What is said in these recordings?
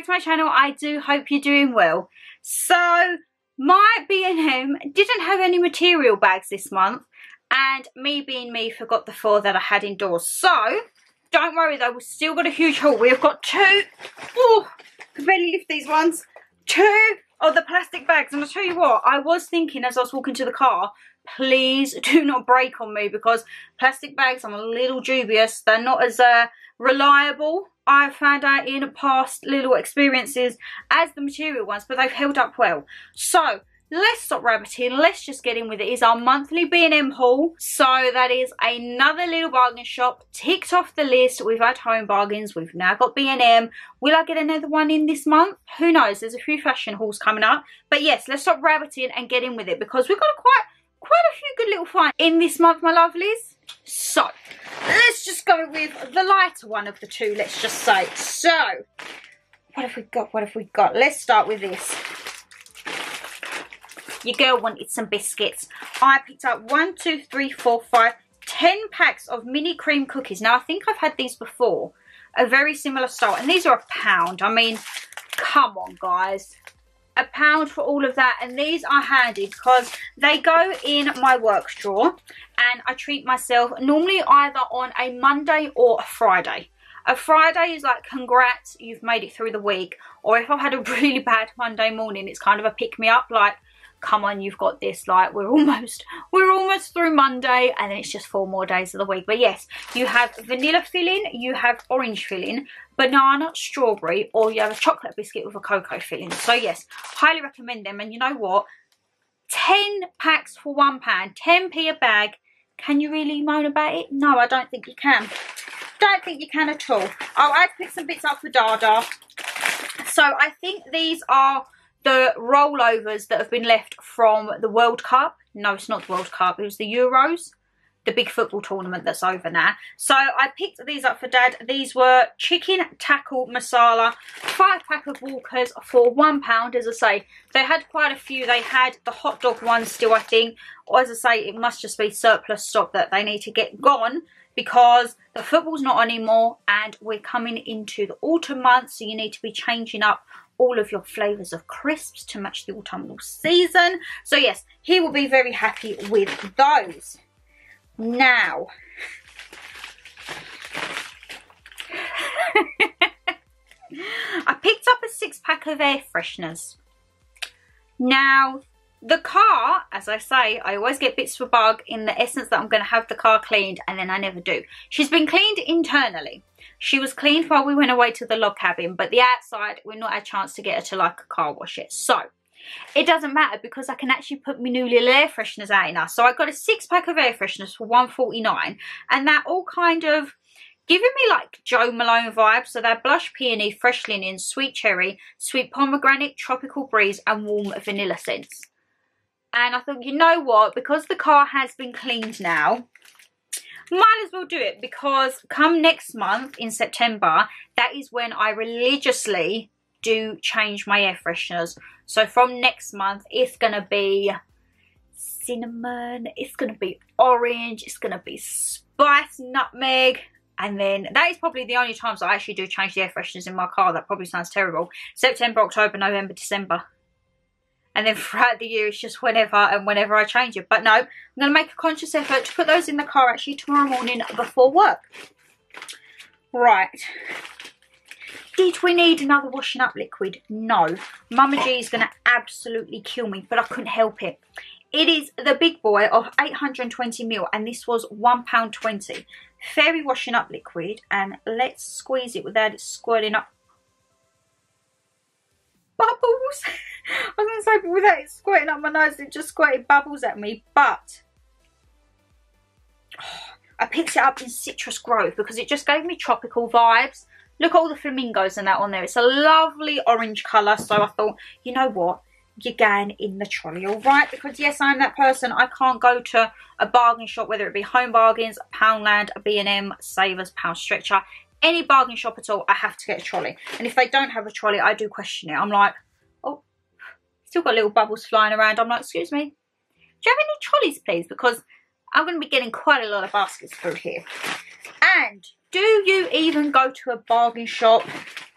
back to my channel. I do hope you're doing well. So, my B&M didn't have any material bags this month and me being me forgot the four that I had indoors. So, don't worry though, we've still got a huge haul. We've got two, oh, can barely lift these ones, two of the plastic bags. And I'll tell you what, I was thinking as I was walking to the car, please do not break on me because plastic bags, I'm a little dubious. They're not as uh, reliable. I found out in past little experiences as the material ones, but they've held up well. So, let's stop rabbiting let's just get in with it. Is our monthly b&m haul. So that is another little bargain shop ticked off the list. We've had home bargains. We've now got b&m will i get another one in this month? Who knows? There's a few fashion hauls coming up. But yes let's stop rabbiting and get in with it because we've got a quite quite a few good little finds in this month my lovelies so let's just go with the lighter one of the two let's just say so what have we got what have we got let's start with this your girl wanted some biscuits. I picked up one, two, three, four, five, ten packs of mini cream cookies. Now, I think I've had these before. A very similar style. And these are a pound. I mean, come on, guys. A pound for all of that. And these are handy because they go in my work drawer. And I treat myself normally either on a Monday or a Friday. A Friday is like, congrats, you've made it through the week. Or if I've had a really bad Monday morning, it's kind of a pick-me-up, like, come on you've got this like we're almost we're almost through monday and then it's just four more days of the week but yes you have vanilla filling you have orange filling banana strawberry or you have a chocolate biscuit with a cocoa filling. So yes highly recommend them. And you know what? 10 packs for one pound 10p a bag. Can you really moan about it? No i don't think you can. Don't think you can at all. Oh i've picked some bits up for dada. So i think these are the rollovers that have been left from the World Cup. No, it's not the World Cup. It was the Euros. The big football tournament that's over now. So I picked these up for Dad. These were chicken tikka masala. Five pack of Walkers for one pound, as I say. They had quite a few. They had the hot dog ones still, I think. Or as I say, it must just be surplus stock that they need to get gone because the football's not anymore and we're coming into the autumn months so you need to be changing up all of your flavours of crisps to match the autumnal season. So yes, he will be very happy with those. Now, I picked up a six pack of air fresheners. Now, the car, as I say, I always get bits for bug in the essence that I'm going to have the car cleaned and then I never do. She's been cleaned internally. She was cleaned while we went away to the log cabin, but the outside, we're not a chance to get her to like a car wash it. So, it doesn't matter because I can actually put my new little air fresheners out in us. So I got a six pack of air fresheners for 149 and that all kind of giving me like Joe Malone vibes. So they're blush peony, fresh linen, sweet cherry, sweet pomegranate, tropical breeze and warm vanilla scents. And I thought, you know what, because the car has been cleaned now, might as well do it because come next month in September, that is when I religiously do change my air fresheners. So from next month, it's going to be cinnamon, it's going to be orange, it's going to be spice nutmeg. And then that is probably the only times I actually do change the air fresheners in my car. That probably sounds terrible. September, October, November, December and then throughout the year it's just whenever and whenever I change it. But no, I'm going to make a conscious effort to put those in the car actually tomorrow morning before work. Right. Did we need another washing up liquid? No. Mama G is going to absolutely kill me, but I couldn't help it. It is the big boy of 820ml and this was £1.20. Fairy washing up liquid and let's squeeze it without it squirting up bubbles. I was going to say, without it squirting up my nose, it just squirted bubbles at me. But I picked it up in Citrus Grove because it just gave me tropical vibes. Look at all the flamingos and that on there. It's a lovely orange colour. So I thought, you know what? You're going in the trolley, all right? Because yes, I'm that person. I can't go to a bargain shop, whether it be Home Bargains, Poundland, a B&M, Savers, Pound Stretcher, any bargain shop at all, I have to get a trolley. And if they don't have a trolley, I do question it. I'm like, oh, still got little bubbles flying around. I'm like, excuse me, do you have any trolleys, please? Because I'm going to be getting quite a lot of baskets through here. And do you even go to a bargain shop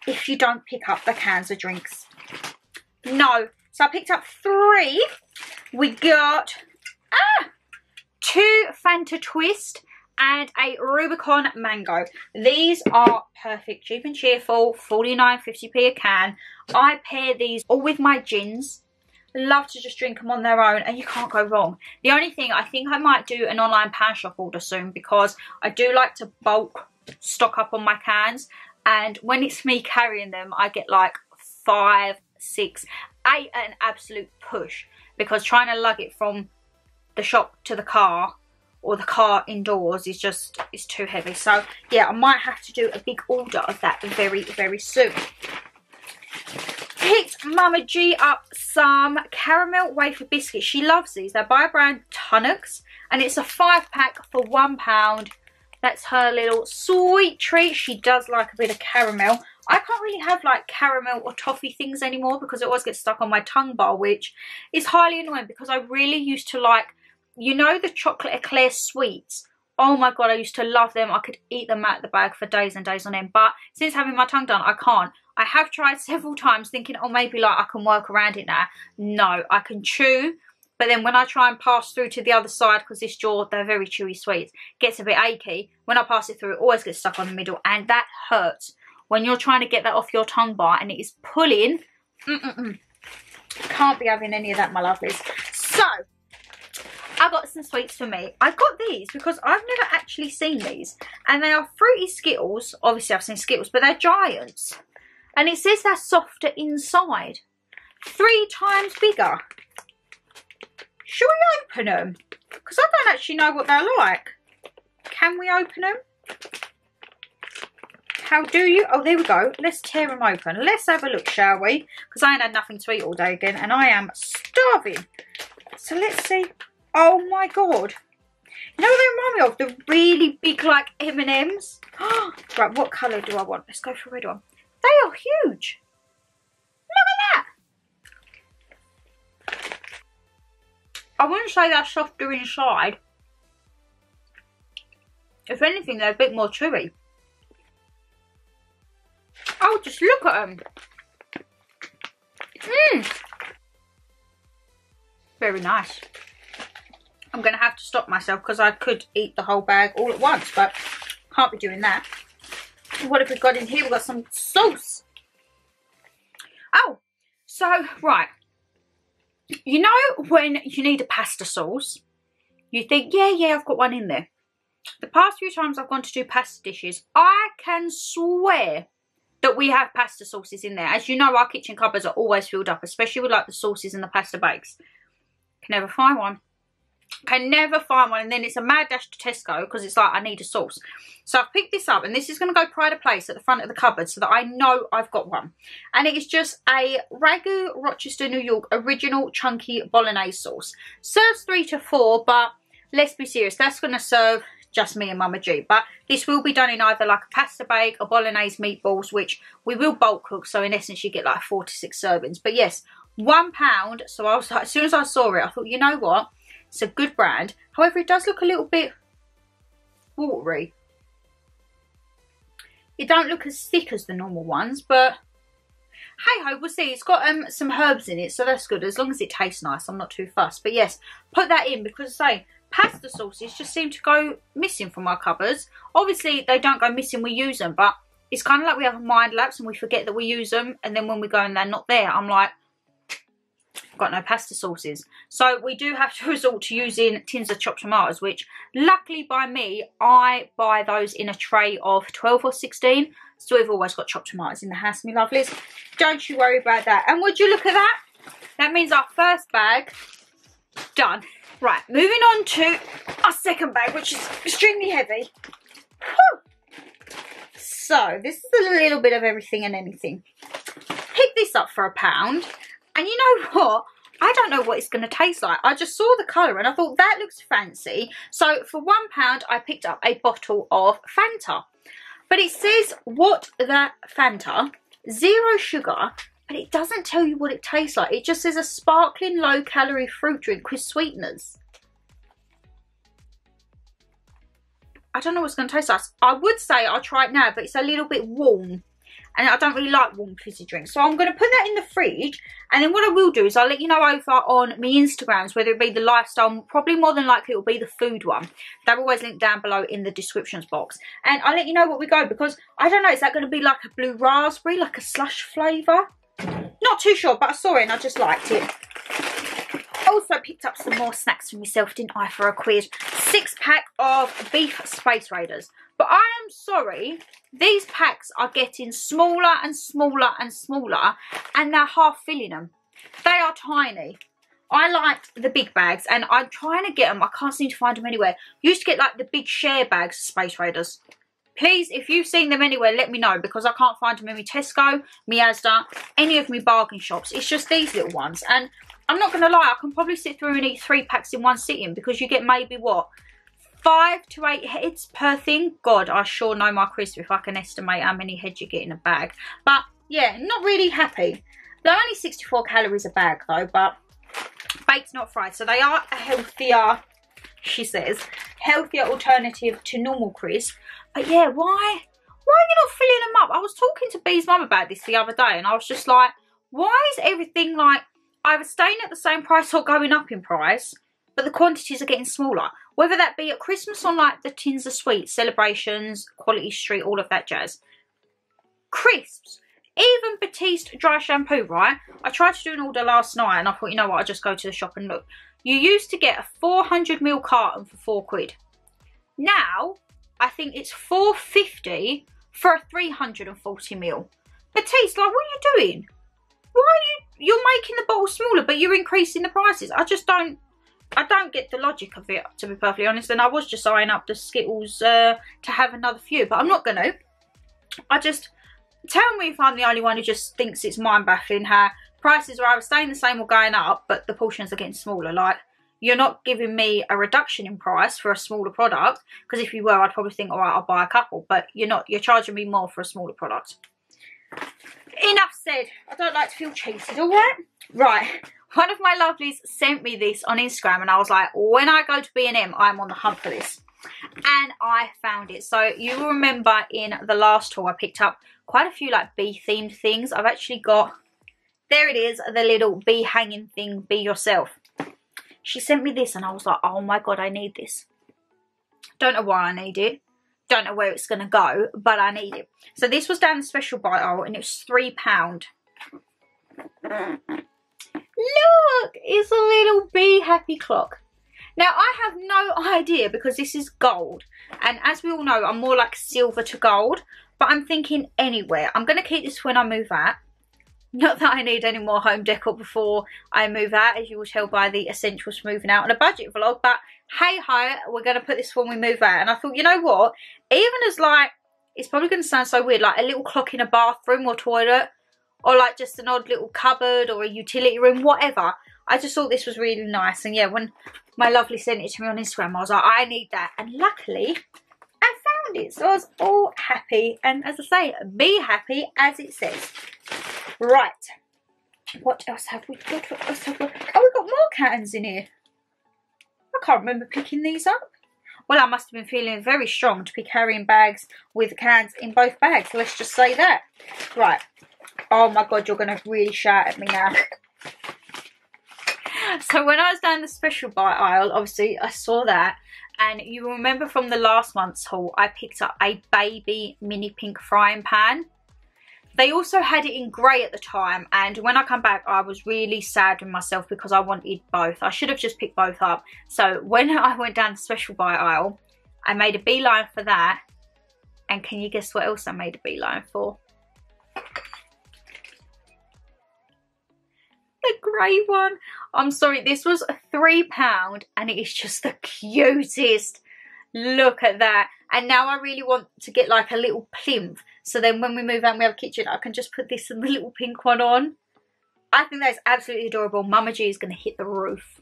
if you don't pick up the cans of drinks. No. So I picked up three. We got ah, two Fanta Twist and a Rubicon Mango. These are perfect, cheap and cheerful, 49.50p a can. I pair these all with my gins. Love to just drink them on their own and you can't go wrong. The only thing, I think I might do an online pan shop order soon because I do like to bulk stock up on my cans. And when it's me carrying them, I get like five, six, eight at an absolute push because trying to lug it from the shop to the car or the car indoors is just is too heavy. So yeah i might have to do a big order of that very very soon. Picked mama g up some caramel wafer biscuits. She loves these. They're by brand tunnocks and it's a five pack for one pound that's her little sweet treat she does like a bit of caramel I can't really have like caramel or toffee things anymore because it always gets stuck on my tongue bar, which is highly annoying because I really used to like, you know the chocolate eclair sweets? Oh my god, I used to love them. I could eat them out of the bag for days and days on end. But since having my tongue done, I can't. I have tried several times thinking, oh, maybe like I can work around it now. No, I can chew. But then when I try and pass through to the other side, because this jaw, they're very chewy sweets, gets a bit achy. When I pass it through, it always gets stuck on the middle. And that hurts when you're trying to get that off your tongue bar and it is pulling. Mm -mm -mm. Can't be having any of that, my lovelies. So, I got some sweets for me. I got these because I've never actually seen these. And they are fruity Skittles. Obviously, I've seen Skittles, but they're giants. And it says they're softer inside. Three times bigger. Should we open them? Because I don't actually know what they're like. Can we open them? How do you? Oh, there we go. Let's tear them open. Let's have a look, shall we? Because I ain't had nothing to eat all day again and I am starving. So let's see. Oh my god. You know what they remind me of? The really big, like, M&M's. right, what colour do I want? Let's go for a red one. They are huge. I wouldn't say they're softer inside. If anything, they're a bit more chewy. Oh, just look at them. Mmm. Very nice. I'm going to have to stop myself because I could eat the whole bag all at once, but can't be doing that. What have we got in here? We've got some sauce. Oh, so, right. You know when you need a pasta sauce, you think, yeah, yeah, I've got one in there. The past few times I've gone to do pasta dishes, I can swear that we have pasta sauces in there. As you know, our kitchen cupboards are always filled up, especially with like the sauces and the pasta bakes. Can never find one. Can never find one. And then it's a mad dash to Tesco because it's like, I need a sauce. So I've picked this up and this is going to go pride of place at the front of the cupboard so that I know I've got one. And it is just a Ragu Rochester, New York original chunky bolognese sauce. Serves three to four, but let's be serious. That's going to serve just me and Mama G. But this will be done in either like a pasta bake or bolognese meatballs, which we will bulk cook. So in essence, you get like four to six servings. But yes, one pound. So I was like, as soon as I saw it, I thought, you know what? It's a good brand. However, it does look a little bit watery. It don't look as thick as the normal ones, but hey ho, we'll see. It's got um some herbs in it, so that's good. As long as it tastes nice, I'm not too fussed. But yes, put that in because I say pasta sauces just seem to go missing from our cupboards. Obviously, they don't go missing, we use them, but it's kind of like we have a mind lapse and we forget that we use them, and then when we go and they're not there, I'm like, got no pasta sauces. So we do have to resort to using tins of chopped tomatoes, which luckily by me, I buy those in a tray of 12 or 16. So we've always got chopped tomatoes in the house, me lovelies. Don't you worry about that. And would you look at that? That means our first bag done. Right, moving on to our second bag, which is extremely heavy. Whew. So, this is a little bit of everything and anything. Pick this up for a pound. And you know what? I don't know what it's going to taste like. I just saw the colour and I thought that looks fancy. So for one pound, I picked up a bottle of Fanta. But it says what that Fanta, zero sugar, but it doesn't tell you what it tastes like. It just says a sparkling low calorie fruit drink with sweeteners. I don't know what's going to taste like. I would say I'll try it now, but it's a little bit warm. And I don't really like warm fizzy drinks. So I'm going to put that in the fridge. And then what I will do is I'll let you know over on my Instagrams, whether it be the lifestyle, probably more than likely it will be the food one. They're always linked down below in the descriptions box. And I'll let you know what we go because I don't know, is that going to be like a blue raspberry, like a slush flavour? Not too sure, but I saw it and I just liked it. Also picked up some more snacks for myself, didn't I, for a quiz. Six pack of beef space raiders. But I am sorry, these packs are getting smaller and smaller and smaller and they're half filling them. They are tiny. I liked the big bags and I'm trying to get them. I can't seem to find them anywhere. used to get like the big share bags Space Raiders. Please, if you've seen them anywhere, let me know because I can't find them in my Tesco, my any of my bargain shops. It's just these little ones. And I'm not going to lie, I can probably sit through and eat three packs in one sitting because you get maybe, what, five to eight heads per thing. God, I sure know my crisp if I can estimate how many heads you get in a bag. But yeah, not really happy. They're only 64 calories a bag though, but baked not fried. So they are a healthier, she says, healthier alternative to normal crisp. But yeah, why? Why are you not filling them up? I was talking to Bee's mum about this the other day and I was just like, why is everything like either staying at the same price or going up in price? but the quantities are getting smaller. Whether that be at Christmas or like the tins of sweets, celebrations, quality street, all of that jazz. Crisps. Even Batiste dry shampoo, right? I tried to do an order last night and I thought, you know what, I'll just go to the shop and look. You used to get a 400ml carton for four quid. Now, I think it's 450 for a 340ml. Batiste, like, what are you doing? Why are you, you're making the bottle smaller, but you're increasing the prices. I just don't, I don't get the logic of it, to be perfectly honest. And I was just eyeing up the Skittles uh, to have another few, but I'm not going to. I just, tell me if I'm the only one who just thinks it's mind-baffling how prices are either staying the same or going up, but the portions are getting smaller. Like, you're not giving me a reduction in price for a smaller product, because if you were, I'd probably think, all right, I'll buy a couple, but you're not. You're charging me more for a smaller product. Enough said. I don't like to feel cheated, all right? Right one of my lovelies sent me this on Instagram and I was like, when I go to B&M, I'm on the hunt for this. And I found it. So you will remember in the last haul I picked up quite a few like bee themed things. I've actually got, there it is, the little bee hanging thing, be yourself. She sent me this and I was like, oh my god, I need this. Don't know why I need it. Don't know where it's going to go, but I need it. So this was down the special buy aisle and it was £3. Look, it's a little bee happy clock. Now, I have no idea because this is gold. And as we all know, I'm more like silver to gold. But I'm thinking anywhere. I'm going to keep this when I move out. Not that I need any more home decor before I move out, as you will tell by the essentials moving out on a budget vlog. But hey ho, we're going to put this when we move out. And I thought, you know what? Even as like, it's probably going to sound so weird, like a little clock in a bathroom or toilet or like just an odd little cupboard or a utility room, whatever. I just thought this was really nice. And yeah, when my lovely sent it to me on Instagram, I was like, I need that. And luckily, I found it. So I was all happy. And as I say, be happy as it says. Right. What else have we got? What else have we got? Oh, we've got more cans in here. I can't remember picking these up. Well, I must have been feeling very strong to be carrying bags with cans in both bags. Let's just say that. Right. Oh my god, you're to really shout at me now. so when I was down the special buy aisle, obviously I saw that. And you remember from the last month's haul, I picked up a baby mini pink frying pan. They also had it in grey at the time and when I come back I was really sad with myself because I wanted both. I should have just picked both up. So when I went down the special buy aisle, I made a beeline for that. And can you guess what else I made a beeline for? The grey one. I'm sorry, this was £3 and it is just the cutest. Look at that. And now I really want to get like a little plinth. So then when we move out and we have a kitchen, I can just put this and the little pink one on. I think that's absolutely adorable. Mama G is going to hit the roof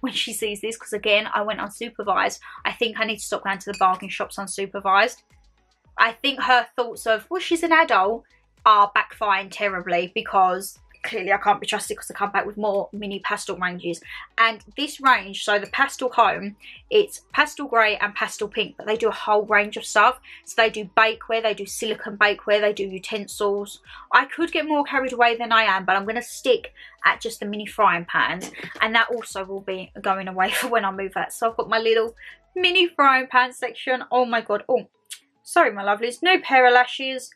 when she sees this because again, I went unsupervised. I think I need to stop going to the bargain shops unsupervised. I think her thoughts of, well, she's an adult are backfiring terribly because clearly I can't be trusted because I come back with more mini pastel ranges. And this range, so the Pastel Home, it's pastel grey and pastel pink, but they do a whole range of stuff. So they do bakeware, they do silicone bakeware, they do utensils. I could get more carried away than I am, but I'm going to stick at just the mini frying pans. And that also will be going away for when I move out. So I've got my little mini frying pan section. Oh my god. Oh, sorry my lovelies. No pair of lashes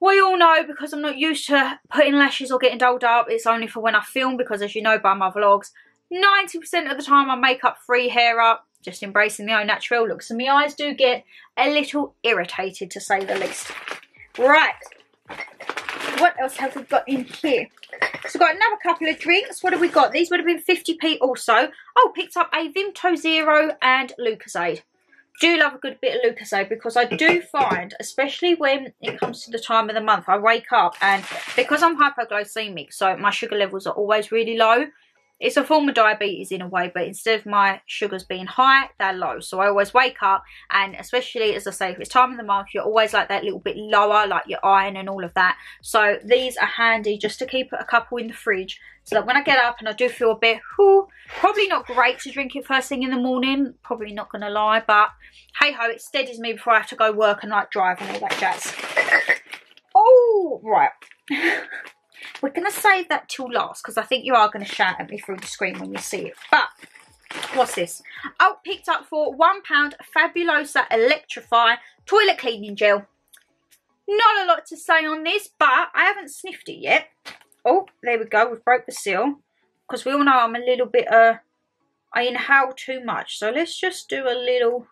we all know because I'm not used to putting lashes or getting dolled up, it's only for when I film because as you know by my vlogs, 90% of the time I make up free hair up, just embracing the own natural look. So my eyes do get a little irritated to say the least. Right, what else have we got in here? So we've got another couple of drinks. What have we got? These would have been 50p also. Oh, picked up a Vimto Zero and Lucozade do love a good bit of Lucozade because I do find, especially when it comes to the time of the month, I wake up and because I'm hypoglycemic, so my sugar levels are always really low. It's a form of diabetes in a way, but instead of my sugars being high, they're low. So I always wake up and especially, as I say, if it's time of the month, you're always like that little bit lower, like your iron and all of that. So these are handy just to keep a couple in the fridge so that when I get up and I do feel a bit, whoo, probably not great to drink it first thing in the morning. Probably not going to lie, but hey ho, it steadies me before I have to go work and like drive and all that jazz. Oh, right. Save that till last because I think you are going to shout at me through the screen when you see it. But what's this? Oh, picked up for £1 Fabulosa Electrify Toilet Cleaning Gel. Not a lot to say on this, but I haven't sniffed it yet. Oh, there we go. We've broke the seal. Because we all know I'm a little bit, uh, I inhale too much. So let's just do a little,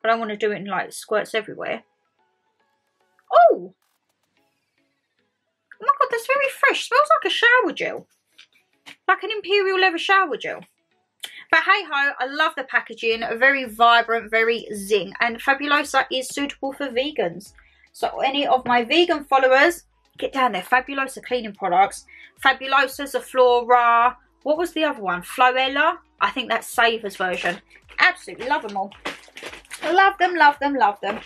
But I don't want to do it in like squirts everywhere. Oh! Oh my god, that's very fresh. Smells like a shower gel. Like an Imperial leather shower gel. But hey ho, I love the packaging. Very vibrant, very zing. And Fabulosa is suitable for vegans. So any of my vegan followers, Get down there. Fabulosa cleaning products. Fabulosa, Zoflora. What was the other one? Floella. I think that's Savers version. Absolutely love them all. Love them, love them, love them.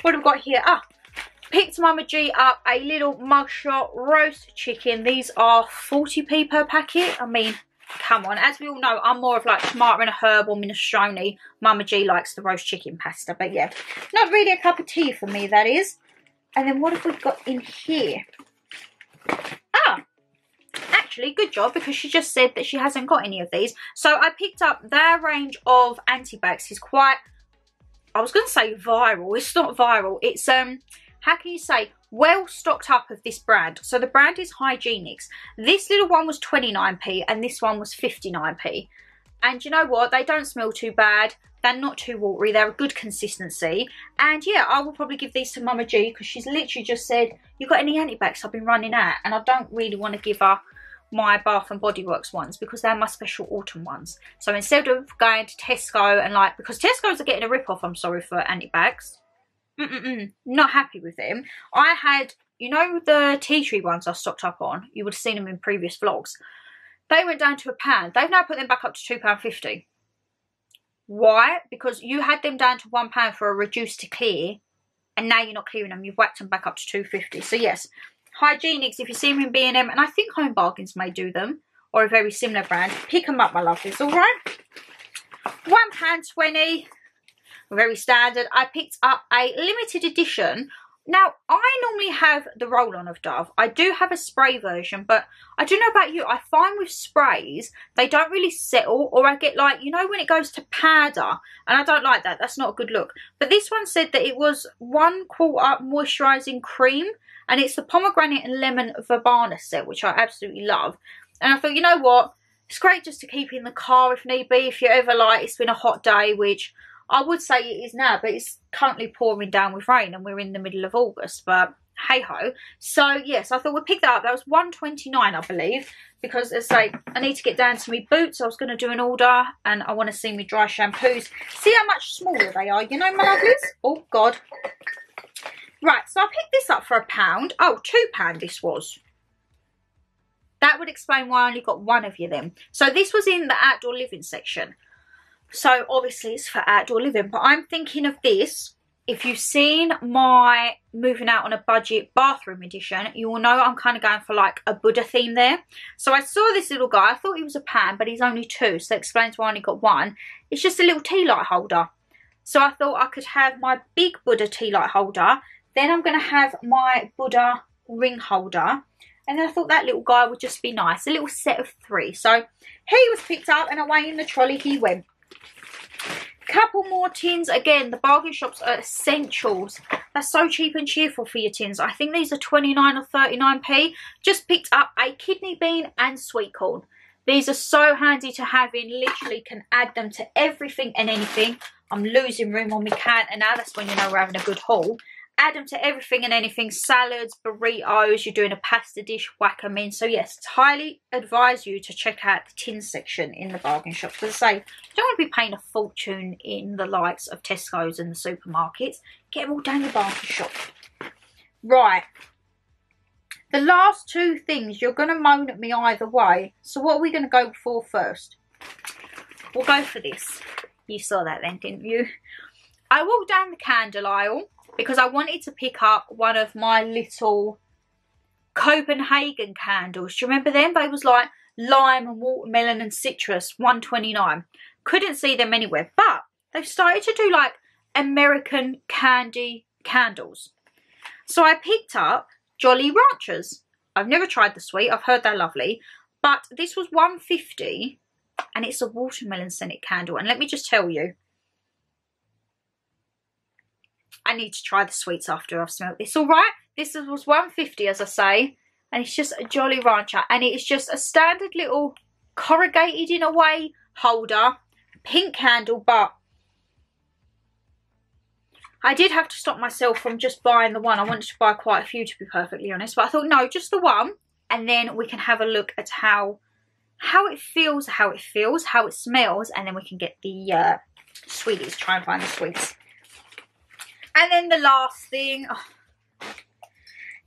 What have we got here? Ah, picked Mama G up a little mugshot roast chicken. These are 40p per packet. I mean, come on. As we all know, I'm more of like tomato and a herb or minestrone. Mama G likes the roast chicken pasta. But yeah, not really a cup of tea for me, that is. And then what have we got in here? Ah, actually, good job because she just said that she hasn't got any of these. So I picked up their range of antibacs. It's quite, I was going to say viral. It's not viral. It's, um, how can you say, well stocked up of this brand. So the brand is Hygienix. This little one was 29p and this one was 59p. And you know what? They don't smell too bad. They're not too watery. They're a good consistency. And yeah, I will probably give these to Mama G because she's literally just said, you got any antibacs I've been running out? And I don't really want to give her my Bath and Body Works ones because they're my special autumn ones. So instead of going to Tesco and like, because Tesco's are getting a rip-off, I'm sorry, for antibacs. Mm -mm -mm, not happy with them. I had, you know the tea tree ones I stocked up on? You would have seen them in previous vlogs. They went down to a pound. They've now put them back up to £2.50. Why? Because you had them down to £1 for a reduced to clear and now you're not clearing them. You've whacked them back up to 250 So yes, Hygienix, if you see them in B&M, and I think Home Bargains may do them, or a very similar brand, pick them up, my lovelies, all right? £1.20, very standard. I picked up a limited edition now, I normally have the roll-on of Dove. I do have a spray version, but I don't know about you. I find with sprays, they don't really settle, or I get like, you know, when it goes to powder, and I don't like that. That's not a good look. But this one said that it was one quarter moisturising cream, and it's the pomegranate and lemon verbena set, which I absolutely love. And I thought, you know what? It's great just to keep in the car if need be. If you're ever like, it's been a hot day, which I would say it is now, but it's currently pouring down with rain and we're in the middle of August. But hey ho. So yes, I thought we'd pick that up. That was 129 I believe. Because it's like I need to get down to my boots. I was gonna do an order and I want to see me dry shampoos. See how much smaller they are, you know my lovelies? Oh god. Right, so I picked this up for a pound. Oh, two pound this was. That would explain why I only got one of you then. So this was in the outdoor living section. So obviously it's for outdoor living. But I'm thinking of this if you've seen my moving out on a budget bathroom edition, you will know I'm kind of going for like a Buddha theme there. So I saw this little guy. I thought he was a pan, but he's only two. So that explains why I only got one. It's just a little tea light holder. So I thought I could have my big Buddha tea light holder. Then I'm going to have my Buddha ring holder. And then I thought that little guy would just be nice. A little set of three. So he was picked up and away in the trolley he went couple more tins. Again the bargain shops are essentials. They're so cheap and cheerful for your tins. I think these are 29 or 39p just picked up a kidney bean and sweet corn. These are so handy to have in. Literally can add them to everything and anything. I'm losing room on my can and now that's when you know we're having a good haul add them to everything and anything. Salads burritos you're doing a pasta dish whack them in. So yes highly advise you to check out the tin section in the bargain shops because I say you don't want to be paying a fortune in the likes of tesco's and the supermarkets. Get them all down the bargain shop. Right. The last two things you're going to moan at me either way. So what are we going to go for first? We'll go for this. You saw that then didn't you? I walked down the candle aisle because I wanted to pick up one of my little Copenhagen candles. Do you remember them? They was like lime and watermelon and citrus, 129. Couldn't see them anywhere, but they've started to do like American candy candles. So I picked up Jolly Ranchers. I've never tried the sweet. I've heard they're lovely. But this was 150 and it's a watermelon scented candle. And let me just tell you, I need to try the sweets after I've smelled this. All right, this was 150 as I say, and it's just a Jolly Rancher, and it is just a standard little corrugated in a way holder, pink handle, but I did have to stop myself from just buying the one. I wanted to buy quite a few to be perfectly honest, but I thought no, just the one, and then we can have a look at how how it feels, how it feels, how it smells, and then we can get the uh, sweeties, try and find the sweets. And then the last thing, oh,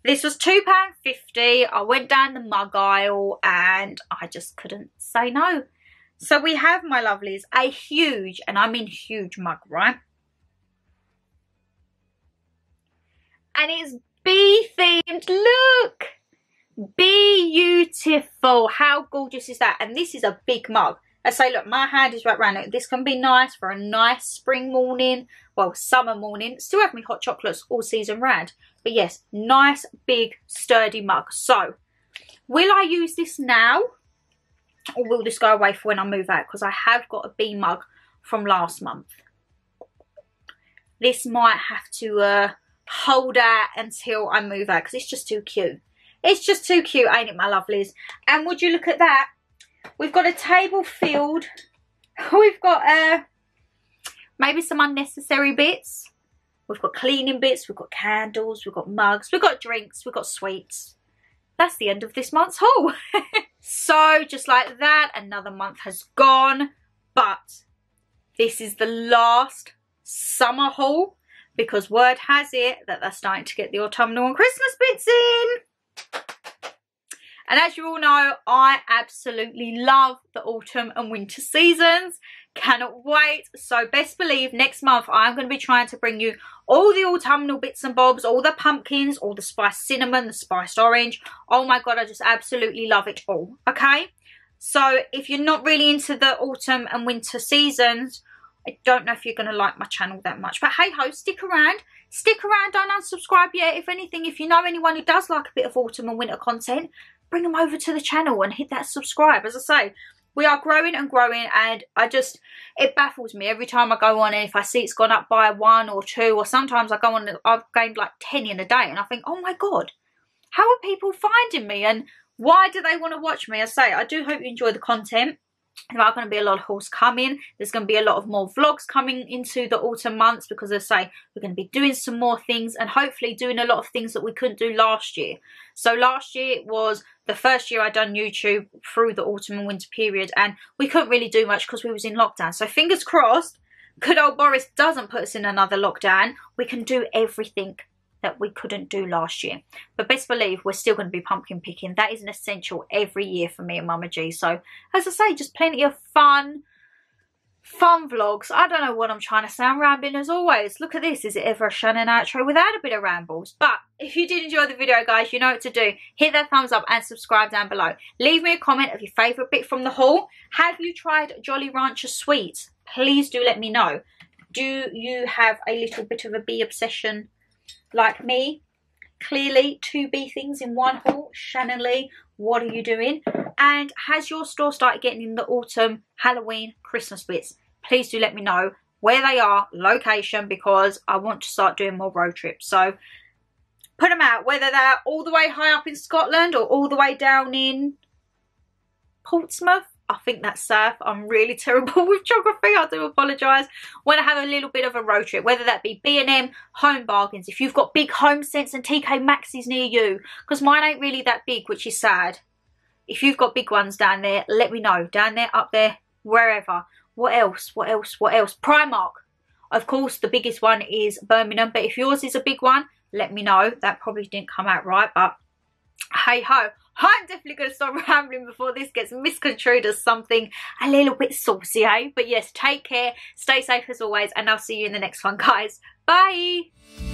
this was £2.50. I went down the mug aisle and I just couldn't say no. So we have, my lovelies, a huge, and I mean huge mug, right? And it's bee themed. Look! Beautiful. How gorgeous is that? And this is a big mug. I say, look, my hand is right round it. This can be nice for a nice spring morning, well, summer morning. Still have me hot chocolates all season round. But yes, nice, big, sturdy mug. So, will I use this now? Or will this go away for when I move out? Because I have got a mug from last month. This might have to uh, hold out until I move out because it's just too cute. It's just too cute, ain't it, my lovelies? And would you look at that? We've got a table filled. We've got uh, maybe some unnecessary bits. We've got cleaning bits, we've got candles, we've got mugs, we've got drinks, we've got sweets. That's the end of this month's haul. so just like that, another month has gone. But this is the last summer haul because word has it that they're starting to get the autumnal and Christmas bits in. And as you all know, I absolutely love the autumn and winter seasons. Cannot wait. So best believe next month I'm going to be trying to bring you all the autumnal bits and bobs, all the pumpkins, all the spiced cinnamon, the spiced orange. Oh my god, I just absolutely love it all. Okay? So if you're not really into the autumn and winter seasons, I don't know if you're going to like my channel that much. But hey ho, stick around. Stick around, don't unsubscribe yet. If anything, if you know anyone who does like a bit of autumn and winter content, bring them over to the channel and hit that subscribe. As I say, we are growing and growing and I just, it baffles me every time I go on and if I see it's gone up by one or two or sometimes I go on, I've gained like 10 in a day and I think, oh my God, how are people finding me and why do they want to watch me? I say, I do hope you enjoy the content. There are going to be a lot of hauls coming. There's going to be a lot of more vlogs coming into the autumn months because I say we're going to be doing some more things and hopefully doing a lot of things that we couldn't do last year. So last year was the first year I'd done YouTube through the autumn and winter period and we couldn't really do much because we was in lockdown. So fingers crossed, good old Boris doesn't put us in another lockdown. We can do everything that we couldn't do last year. But best believe we're still going to be pumpkin picking. That is an essential every year for me and Mama G. So as I say, just plenty of fun, fun vlogs. I don't know what I'm trying to say. I'm rambling as always. Look at this. Is it ever a Shannon outro without a bit of rambles? But if you did enjoy the video, guys, you know what to do. Hit that thumbs up and subscribe down below. Leave me a comment of your favourite bit from the haul. Have you tried Jolly Rancher sweets? Please do let me know. Do you have a little bit of a bee obsession like me? Clearly, two bee things in one haul. Shannon Lee, what are you doing? And has your store started getting in the autumn, Halloween, Christmas bits? Please do let me know where they are, location, because I want to start doing more road trips. So put them out, whether they're all the way high up in Scotland or all the way down in Portsmouth. I think that's surf. I'm really terrible with geography. I do apologise. When I have a little bit of a road trip, whether that be B&M, Home Bargains, if you've got big Home Sense and TK Maxx's near you, because mine ain't really that big, which is sad. If you've got big ones down there, let me know. Down there, up there, wherever. What else? What else? What else? Primark. Of course, the biggest one is Birmingham, but if yours is a big one, let me know. That probably didn't come out right, but hey ho. I'm definitely going to stop rambling before this gets misconstrued as something a little bit saucy, eh? But yes, take care, stay safe as always, and I'll see you in the next one, guys. Bye!